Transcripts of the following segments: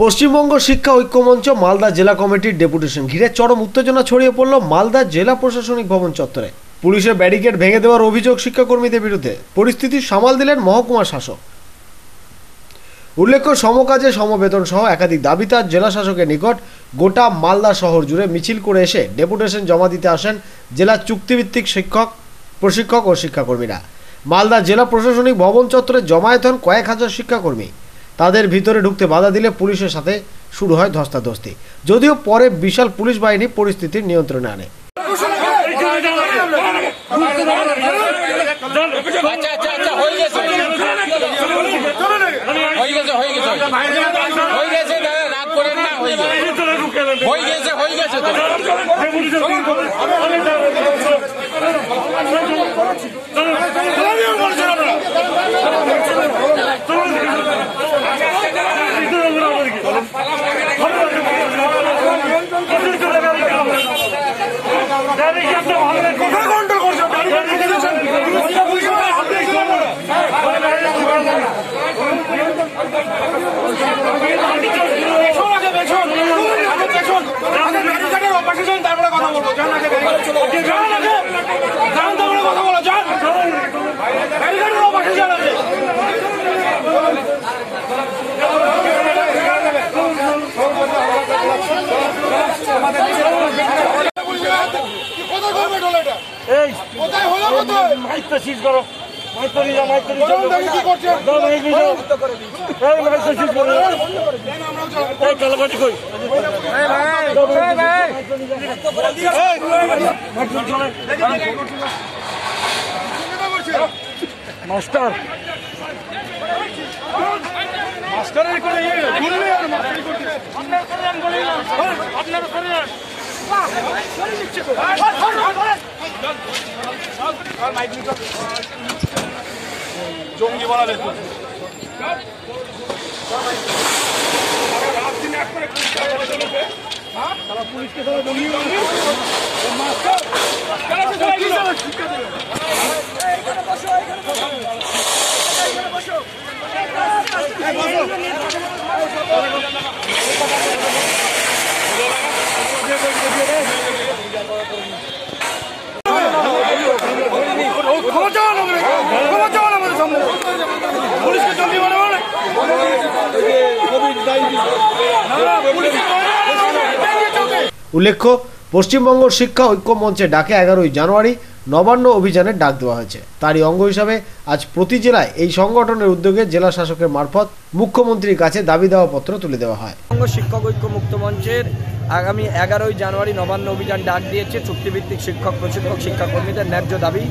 পশ্চিমবঙ্গ শিক্ষা ঐক্যমঞ্চ মালদা জেলা কমিটির ডেপুটেশন ঘিরে চরম উত্তেজনা ছড়িয়ে পড়ল মালদা জেলা প্রশাসনিক ভবন চত্বরে। পুলিশের ব্যারিকেড ভেঙে দেওয়ার অভিযোগ শিক্ষাকর্মীদের বিরুদ্ধে। পরিস্থিতি সামাল দিলেন মহকুমা শাসক। উল্লেখ্য, সমকাজে সমবেতন সহ একাধিক দাবি তার জেলা শাসকের নিকট। গোটা মালদা শহর জুড়ে মিছিল করে এসে ডেপুটেশন জমা দিতে আসেন জেলা চুক্তিভিত্তিক শিক্ষক, প্রশিক্ষক ও শিক্ষাকর্মীরা। মালদা জেলা প্রশাসনিক ভবন চত্বরে জমায়েত হন কয়েক হাজার শিক্ষাকর্মী। তাদের ভিতরে ঢুকতে বাধা দিলে পুলিশের সাথে শুরু হয় ধস্তাধস্তি। যদিও পরে বিশাল পুলিশ বাহিনী পরিস্থিতির নিয়ন্ত্রণে আনে। হয়ে গেছে হয়ে গেছে হয়ে গেছে হয়ে গেছে দাদা রাগ করেন না হয়ে গেছে হয়ে গেছে হয়ে গেছে তো। কোথায় কন্ট্রোল করছ পেছন আগে পেছন আগে পেছন আগে ব্যারিকেডের ওপাশে যান তারপরে কথা বলব যান আগে যান আগে যান তারপরে কথা বলো যান ব্যারিকেডের ওপাশে যান আগে কোথায় এই কোথায় হলো কোথায়? মাইকটা সিজ করো। মাইকটা নিয়ে যাও মাইকটা নিয়ে যাও। চলুন দেখি কি করছে? দাও মাইক নিয়ে যাও। এই মাইকটা সিজ করো। এই কালাবাটি কই? মাস্টার। মাস্টারের করে ঘুরলে আর করতে বানালে মাস্টার শিক্ষা দেবে ক্ষমা চাওয়ান আমাদের ক্ষমা চাওয়ান আমাদের সামনে পুলিশকে জঙ্গি বানাবো না না, পুলিশকে জঙ্গি চোখে উল্লেখ্য, পশ্চিমবঙ্গ শিক্ষা ঐক্য মঞ্চে ডাকে এগারোই জানুয়ারি নবান্ন অভিযানের ডাক দেওয়া হয়েছে। তারই অঙ্গ হিসাবে আজ প্রতি জেলায় এই সংগঠনের উদ্যোগে জেলা শাসকের মারফত মুখ্যমন্ত্রীর কাছে দাবি দেওয়া পত্র তুলে দেওয়া হয়। শিক্ষক ঐক্য মুক্ত মঞ্চের আগামী এগারোই জানুয়ারি নবান্ন অভিযান ডাক দিয়েছে। চুক্তিভিত্তিক শিক্ষক, প্রশিক্ষক, শিক্ষাকর্মীদের ন্যায্য দাবি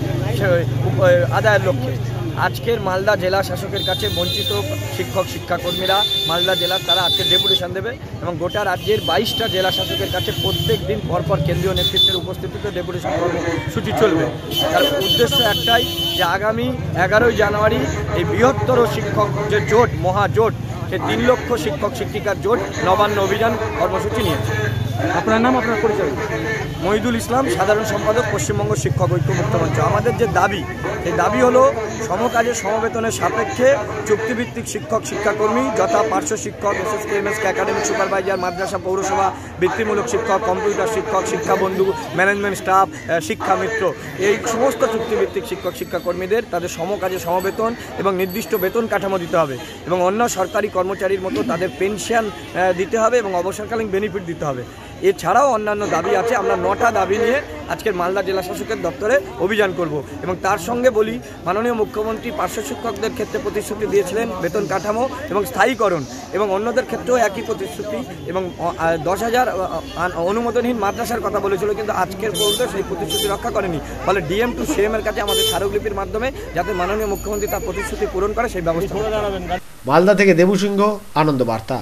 আদায়ের লক্ষ্যে। আজকের মালদা জেলা শাসকের কাছে বঞ্চিত শিক্ষক, শিক্ষাকর্মীরা। মালদা জেলার তারা আজকে ডেপুটেশন দেবে এবং গোটা রাজ্যের বাইশটা জেলা শাসকের কাছে প্রত্যেক দিন পরপর কেন্দ্রীয় নেতৃত্বের উপস্থিতিতে ডেপুটেশন কর্মসূচি চলবে। তার উদ্দেশ্য একটাই যে আগামী এগারোই জানুয়ারি এই বৃহত্তর শিক্ষক যে জোট মহাজোট সে তিন লক্ষ শিক্ষক, শিক্ষিকার জোট নবান্ন অভিযান কর্মসূচি নিয়েছে। আপনার নাম, আপনার পরিচয়? মহিদুল ইসলাম, সাধারণ সম্পাদক, পশ্চিমবঙ্গ শিক্ষক ঐক্য মুক্ত মঞ্চ। আমাদের যে দাবি, এই দাবি হলো সমকাজে সমবেতনের সাপেক্ষে চুক্তিভিত্তিক শিক্ষক, শিক্ষাকর্মী, যথা পার্শ্ব শিক্ষক S S K M S K academic supervisor, মাদ্রাসা, পৌরসভা, বৃত্তিমূলক শিক্ষক, কম্পিউটার শিক্ষক শিক্ষা বন্ধু ম্যানেজমেন্ট স্টাফ শিক্ষামিত্র। এই সমস্ত চুক্তিভিত্তিক শিক্ষক, শিক্ষাকর্মীদের তাদের সমকাজে সমবেতন এবং নির্দিষ্ট বেতন কাঠামো দিতে হবে এবং অন্য সরকারি কর্মচারীর মতো তাদের পেনশন দিতে হবে এবং অবসরকালীন বেনিফিট দিতে হবে। এছাড়াও অন্যান্য দাবি আছে। আমরা নটা দাবি নিয়ে আজকের মালদা জেলা শাসকের দপ্তরে অভিযান করব এবং তার সঙ্গে বলি, মাননীয় মুখ্যমন্ত্রী পার্শ্ব শিক্ষকদের ক্ষেত্রে প্রতিশ্রুতি দিয়েছিলেন বেতন কাঠামো এবং স্থায়ীকরণ এবং অন্যদের ক্ষেত্রেও একই প্রতিশ্রুতি এবং দশ হাজার অনুমোদনহীন মাদ্রাসার কথা বলেছিল কিন্তু আজকের পর্যন্ত সেই প্রতিশ্রুতি রক্ষা করেনি। ফলে ডিএম টু সিএম এর কাছে আমাদের স্মারকলিপির মাধ্যমে যাতে মাননীয় মুখ্যমন্ত্রী তার প্রতিশ্রুতি পূরণ করে সেই ব্যবস্থা। মালদা থেকে দেবু সিংহ, আনন্দ বার্তা।